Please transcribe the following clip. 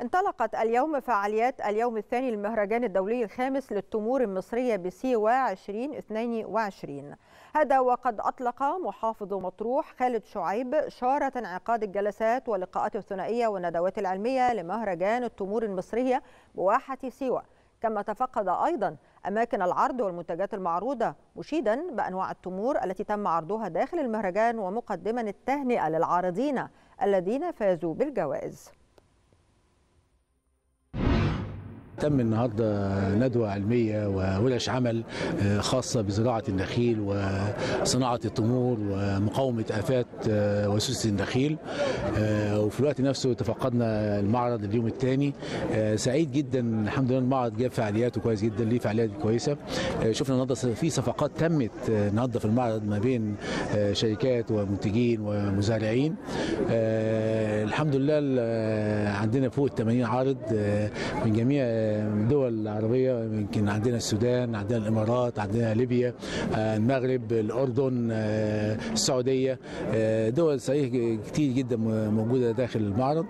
انطلقت اليوم فعاليات اليوم الثاني للمهرجان الدولي الخامس للتمور المصرية بسيوا 2022 هذا وقد أطلق محافظ مطروح خالد شعيب شارة انعقاد الجلسات واللقاءات الثنائية والندوات العلمية لمهرجان التمور المصرية بواحة سيوا كما تفقد أيضا أماكن العرض والمنتجات المعروضة مشيدا بأنواع التمور التي تم عرضها داخل المهرجان ومقدما التهنئة للعارضين الذين فازوا بالجوائز. تم النهارده ندوة علمية وورش عمل خاصة بزراعة النخيل وصناعة التمور ومقاومة آفات وسوس النخيل. وفي الوقت نفسه تفقدنا المعرض اليوم الثاني. سعيد جدا الحمد لله المعرض جاب فعالياته كويس جدا ليه فعاليات كويسة. شفنا النهارده في صفقات تمت النهارده في المعرض ما بين شركات ومنتجين ومزارعين. الحمد لله عندنا فوق ال 80 عارض من جميع الدول العربية يمكن عندنا السودان عندنا الإمارات عندنا ليبيا المغرب الأردن السعودية دول صحيح كتير جدا موجودة داخل المعرض.